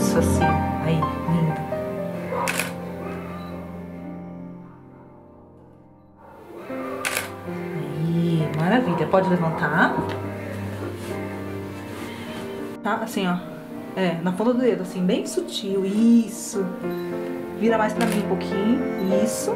Isso, assim. Aí, lindo. Aí, maravilha. Pode levantar. Tá? Assim, ó. É, na ponta do dedo, assim, bem sutil. Isso. Vira mais pra mim um pouquinho. Isso.